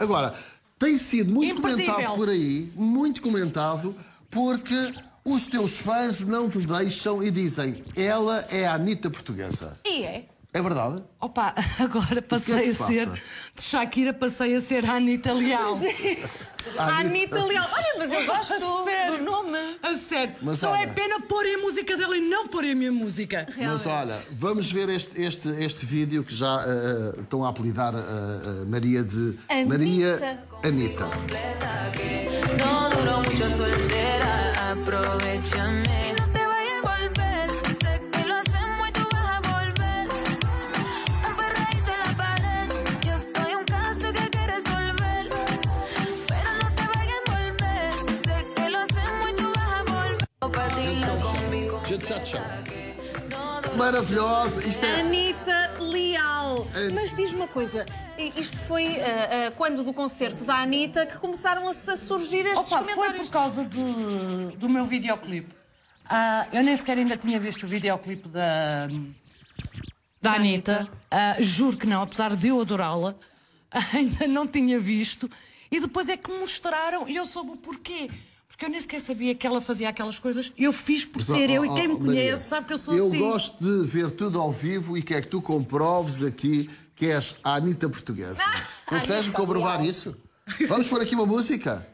Agora, tem sido muito Imperdível. comentado por aí, muito comentado, porque os teus fãs não te deixam e dizem ela é a Anitta portuguesa. E é. É verdade? Opa, agora passei que a se ser. passa? De Shakira passei a ser a Anitta Leal. A Anitta Leal. Olha, mas eu gosto sério? do nome. A sério. Mas Só olha- é pena porem a música dela e não porem a minha música. Mas olha, vamos ver este, este, este vídeo que já eh, eh, estão a apelidar a, a Maria de Anitta. Maria Anitta. No duró a volver. Compartirlo conmigo. Jet Set Show. Maravilhosa. Isto é. Anitta Leal. An- Mas diz uma coisa, isto foi ah, ah, quando do concerto da Anitta que começaram a, a surgir estes Opa, foi comentários. por causa do, do meu videoclipe. Ah, eu nem sequer ainda tinha visto o videoclipe da, da Anitta. Ah, juro que não, apesar de eu adorá-la, ainda não tinha visto. E depois é que me mostraram e eu soube o porquê. Porque eu nem sequer sabia que ela fazia aquelas coisas. Eu fiz por ser eu e quem me Oh, oh, Maria, conhece sabe que eu sou eu assim. gosto de ver tudo ao vivo e quer que tu comproves aqui que és a Anitta portuguesa. Consegues-me comprovar isso? Vamos pôr aqui uma música?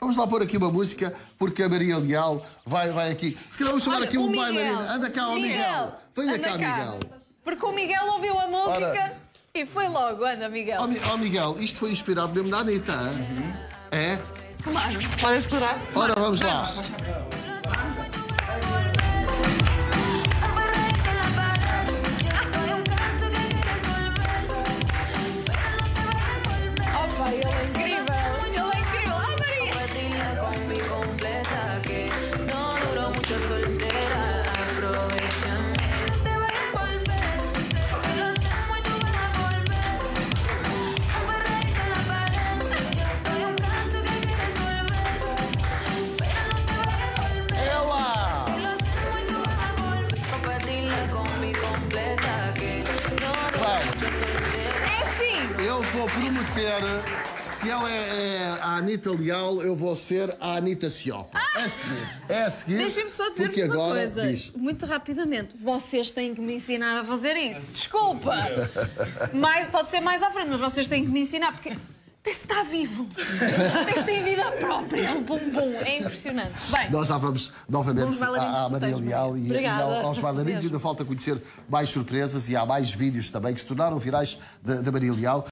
Vamos lá pôr aqui uma música, porque a Maria Leal vai, vai aqui. Se calhar vamos chamar Olha, aqui o um Miguel. bailarino. Anda cá, ó Miguel. Venha anda cá, Miguel. Porque o Miguel ouviu a música Ora. e foi logo. Anda, Miguel. Ó Mi- ó, Miguel, isto foi inspirado mesmo na Anitta, hein? É? Claro, podem segurar. Ora, vamos lá. Prometer se ela é, é a Anitta Leal, eu vou ser a Anitta Ciop. É a seguir. É a seguir. Deixem-me só dizer-vos uma agora coisa. diz. Muito rapidamente. Vocês têm que me ensinar a fazer isso. Desculpa. mais, pode ser mais à frente, mas vocês têm que me ensinar porque. Parece que está vivo. Parece que tem vida própria. Um bumbum. É impressionante. Bem. Nós já vamos novamente à, à Maria Leal e, e aos bailarinos. Ainda falta conhecer mais surpresas e há mais vídeos também que se tornaram virais da, da Maria Leal.